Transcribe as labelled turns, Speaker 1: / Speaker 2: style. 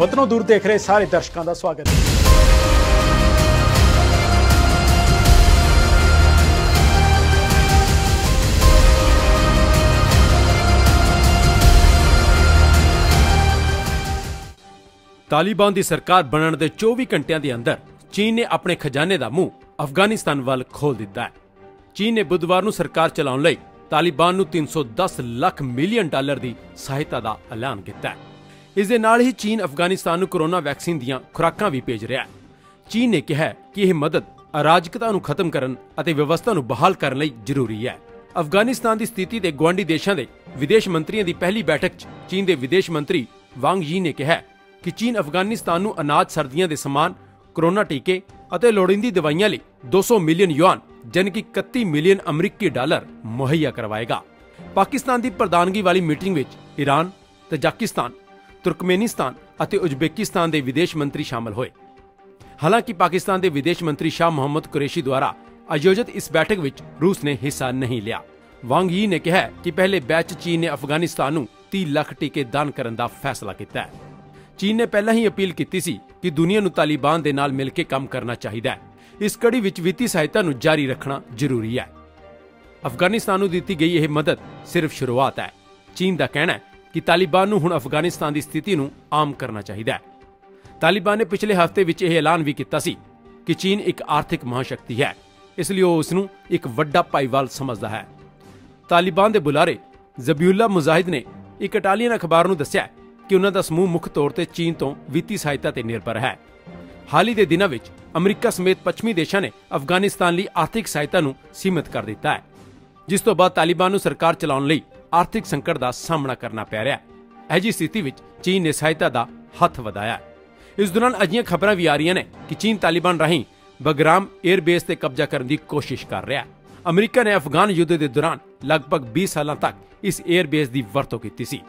Speaker 1: ਵਤਨੋਂ ਦੂਰ ਦੇਖ ਰਹੇ ਸਾਰੇ ਦਰਸ਼ਕਾਂ ਦਾ ਸਵਾਗਤ ਹੈ।
Speaker 2: ਤਾਲਿਬਾਨ ਦੀ ਸਰਕਾਰ ਬਣਨ ਦੇ 24 ਘੰਟਿਆਂ ਦੇ ਅੰਦਰ ਚੀਨ ਨੇ ਆਪਣੇ ਖਜ਼ਾਨੇ ਦਾ ਮੂੰਹ ਅਫਗਾਨਿਸਤਾਨ ਵੱਲ ਖੋਲ ਦਿੱਤਾ ਹੈ। ਚੀਨ ਨੇ ਬੁੱਧਵਾਰ ਨੂੰ ਸਰਕਾਰ ਚਲਾਉਣ ਲਈ ਤਾਲਿਬਾਨ ਨੂੰ 310 ਲੱਖ ਮਿਲੀਅਨ ਡਾਲਰ ਦੀ ਸਹਾਇਤਾ ਦਾ ਐਲਾਨ ਕੀਤਾ ਹੈ। ਇਸ ਦੇ ਨਾਲ ਹੀ ਚੀਨ, ਅਫਗਾਨਿਸਤਾਨ ਨੂੰ ਕੋਰੋਨਾ ਵੈਕਸੀਨ ਦੀਆਂ ਖੁਰਾਕਾਂ ਵੀ ਭੇਜ ਰਿਹਾ ਹੈ। ਚੀਨ ਨੇ ਕਿਹਾ ਕਿ ਇਹ ਮਦਦ ਅਰਾਜਕਤਾ ਨੂੰ ਖਤਮ ਕਰਨ ਅਤੇ ਵਿਵਸਥਾ ਨੂੰ ਬਹਾਲ ਕਰਨ ਲਈ ਜ਼ਰੂਰੀ ਹੈ। ਅਫਗਾਨਿਸਤਾਨ ਦੀ ਸਥਿਤੀ ਤੇ ਗਵਾਂਢੀ ਦੇਸ਼ਾਂ ਦੇ ਵਿਦੇਸ਼ ਮੰਤਰੀਆਂ ਦੀ ਪਹਿਲੀ ਬੈਠਕ 'ਚ ਚੀਨ ਦੇ ਵਿਦੇਸ਼ ਮੰਤਰੀ ਵਾਂਗ ਯੀ ਨੇ ਕਿਹਾ ਕਿ ਚੀਨ, ਅਫਗਾਨਿਸਤਾਨ ਨੂੰ ਅਨਾਜ ਸਰਦੀਆਂ ਦੇ ਸਮਾਨ, ਕੋਰੋਨਾ ਟੀਕੇ ਅਤੇ ਲੋੜੀਂਦੀ ਦਵਾਈਆਂ ਲਈ 200 ਮਿਲੀਅਨ ਯੂਆਨ, ਜਾਣੀ ਕਿ 31 ਮਿਲੀਅਨ ਅਮਰੀਕੀ ਡਾਲਰ ਮੁਹੱਈਆ ਕਰਵਾਏਗਾ। ਪਾਕਿਸਤਾਨ ਦੀ ਪ੍ਰਧਾਨਗੀ ਵਾਲੀ ਮੀਟਿੰਗ ਵਿੱਚ ਈਰਾਨ ਤਜਾਕਿਸਤਾਨ ਤੁਰਕਮੇਨਿਸਤਾਨ ਅਤੇ ਉਜ਼ਬੇਕਿਸਤਾਨ ਦੇ ਵਿਦੇਸ਼ ਮੰਤਰੀ ਸ਼ਾਮਲ ਹੋਏ। ਹਾਲਾਂਕਿ ਪਾਕਿਸਤਾਨ ਦੇ ਵਿਦੇਸ਼ ਮੰਤਰੀ ਸ਼ਾਹ ਮੁਹੰਮਦ ਕੁਰੈਸ਼ੀ ਦੁਆਰਾ ਆਯੋਜਿਤ ਇਸ ਬੈਠਕ ਵਿੱਚ ਰੂਸ ਨੇ ਹਿੱਸਾ ਨਹੀਂ ਲਿਆ। ਵਾਂਗ ਯੀ ਨੇ ਕਿਹਾ ਕਿ ਪਹਿਲੇ ਬੈਚ ਚੀਨ ਨੇ ਅਫਗਾਨਿਸਤਾਨ ਨੂੰ 30 ਲੱਖ ਟੀਕੇ ਦਾਨ ਕਰਨ ਦਾ ਫੈਸਲਾ ਕੀਤਾ ਹੈ। ਚੀਨ ਨੇ ਪਹਿਲਾਂ ਹੀ ਅਪੀਲ ਕੀਤੀ ਸੀ ਕਿ ਦੁਨੀਆ ਨੂੰ ਤਾਲਿਬਾਨ ਦੇ ਨਾਲ ਮਿਲ ਕੇ ਕੰਮ ਕਰਨਾ ਚਾਹੀਦਾ ਹੈ। ਇਸ ਕੜੀ ਵਿੱਚ ਵਿੱਤੀ ਸਹਾਇਤਾ ਨੂੰ ਜਾਰੀ ਰੱਖਣਾ ਜ਼ਰੂਰੀ ਹੈ। ਅਫਗਾਨਿਸਤਾਨ ਨੂੰ ਦਿੱਤੀ ਗਈ ਇਹ ਮਦਦ ਸਿਰਫ ਸ਼ੁਰੂਆਤ ਹੈ। ਚੀਨ ਦਾ ਕਹਿਣਾ ਹੈ ਕਿ ਤਾਲਿਬਾਨ ਨੂੰ ਹੁਣ ਅਫਗਾਨਿਸਤਾਨ ਦੀ ਸਥਿਤੀ ਨੂੰ ਆਮ ਕਰਨਾ ਚਾਹੀਦਾ ਹੈ। ਤਾਲਿਬਾਨ ਨੇ ਪਿਛਲੇ ਹਫ਼ਤੇ ਵਿੱਚ ਇਹ ਐਲਾਨ ਵੀ ਕੀਤਾ ਸੀ ਕਿ ਚੀਨ ਇੱਕ ਆਰਥਿਕ ਮਹਾਸ਼ਕਤੀ ਹੈ। ਇਸ ਲਈ ਉਹ ਉਸ ਨੂੰ ਇੱਕ ਵੱਡਾ ਭਾਈਵਾਲ ਸਮਝਦਾ ਹੈ। ਤਾਲਿਬਾਨ ਦੇ ਬੁਲਾਰੇ ਜ਼ਬੀਉੱਲਾ ਮੁਜ਼ਾਹਿਦ ਨੇ ਇੱਕ ਇਟਾਲੀਅਨ ਅਖਬਾਰ ਨੂੰ ਦੱਸਿਆ ਕਿ ਉਹਨਾਂ ਦਾ ਸਮੂਹ ਮੁੱਖ ਤੌਰ ਤੇ ਚੀਨ ਤੋਂ ਵਿੱਤੀ ਸਹਾਇਤਾ ਤੇ ਨਿਰਭਰ ਹੈ। ਹਾਲ ਹੀ ਦੇ ਦਿਨਾਂ ਵਿੱਚ ਅਮਰੀਕਾ ਸਮੇਤ ਪੱਛਮੀ ਦੇਸ਼ਾਂ ਨੇ ਅਫਗਾਨਿਸਤਾਨ ਲਈ ਆਰਥਿਕ ਸਹਾਇਤਾ ਨੂੰ ਸੀਮਿਤ ਕਰ ਦਿੱਤਾ ਹੈ। ਜਿਸ ਤੋਂ ਬਾਅਦ ਤਾਲਿਬਾਨ ਨੂੰ ਸਰਕਾਰ ਚਲਾਉਣ ਲਈ ਆਰਥਿਕ ਸੰਕਟ ਦਾ ਸਾਹਮਣਾ ਕਰਨਾ ਪੈ ਰਿਹਾ ਹੈ। ਅਜਿਹੀ ਸਥਿਤੀ ਵਿੱਚ ਚੀਨ ਨੇ ਸਹਾਇਤਾ ਦਾ ਹੱਥ ਵਧਾਇਆ ਹੈ। ਇਸ ਦੌਰਾਨ ਅਜਿਹੀਆਂ ਖਬਰਾਂ ਵੀ ਆ ਰਹੀਆਂ ਨੇ ਕਿ ਚੀਨ ਤਾਲਿਬਾਨ ਰਾਹੀਂ ਬਗਰਾਮ 에ਅਰ ਬੇਸ ਤੇ ਕਬਜ਼ਾ ਕਰਨ ਦੀ ਕੋਸ਼ਿਸ਼ ਕਰ ਰਿਹਾ ਹੈ। ਅਮਰੀਕਾ ਨੇ ਅਫਗਾਨ ਯੁੱਧ ਦੇ ਦੌਰਾਨ ਲਗਭਗ 20 ਸਾਲਾਂ ਤੱਕ ਇਸ 에ਅਰ ਬੇਸ ਦੀ ਵਰਤੋਂ ਕੀਤੀ ਸੀ।